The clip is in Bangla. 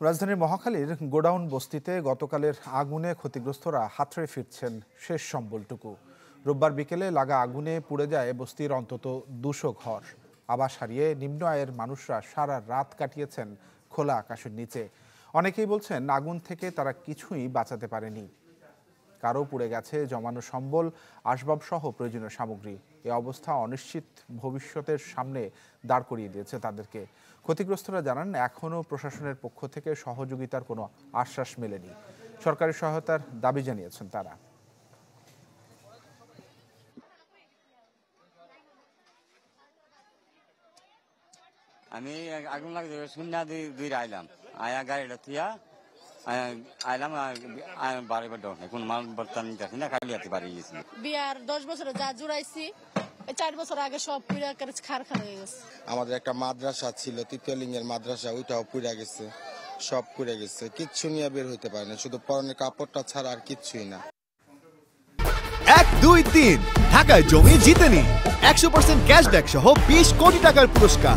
রাজধানীর মহাখালীর গোডাউন বস্তিতে গতকালের আগুনে ক্ষতিগ্রস্তরা হাতড়ে ফিরছেন শেষ সম্বলটুকু। রোববার বিকেলে লাগা আগুনে পুড়ে যায় বস্তির অন্তত দুশো ঘর। আবাস হারিয়ে নিম্ন আয়ের মানুষরা সারা রাত কাটিয়েছেন খোলা আকাশের নিচে। অনেকেই বলছেন আগুন থেকে তারা কিছুই বাঁচাতে পারেনি। কারও পুড়ে গেছে জমানো সম্বল, আসবাবসহ প্রয়োজনীয় সামগ্রী। এ অবস্থা অনিশ্চিত ভবিষ্যতের সামনে দাঁড় করিয়ে দিয়েছে তাদেরকে। ক্ষতিগ্রস্তরা জানান, এখনও প্রশাসনের পক্ষ থেকে সহযোগিতার কোনো আশ্বাস মেলেনি। সরকারি সহায়তার দাবি জানিয়েছেন তারা। আমি আগুন লাগছে শূন্য দুই আইলাম আয়া গাড়িটা থিয়া আইলাম বাড়ি বাড়ি ডর কোন মাল বর্তমান নিতে না খালি হাতে বাড়ি গেছি বিয়ার দশ বছরে যা জুড়াইছি চার বছর আগে সব পুরা করে খার খার হয়ে গেছে। আমাদের একটা মাদ্রাসা ছিল তৃতীয় লিঙ্গের মাদ্রাসা ওইটাও পুড়ে গেছে সব পুড়ে গেছে কিচ্ছু নিয়ে বের হইতে পারে না শুধু পরনের কাপড়টা ছাড়া আর কিচ্ছুই না। এক দুই তিন ঢাকায় জমি জিতেনি একশো পার্সেন্ট ক্যাশব্যাক সহ বিশ কোটি টাকার পুরস্কার।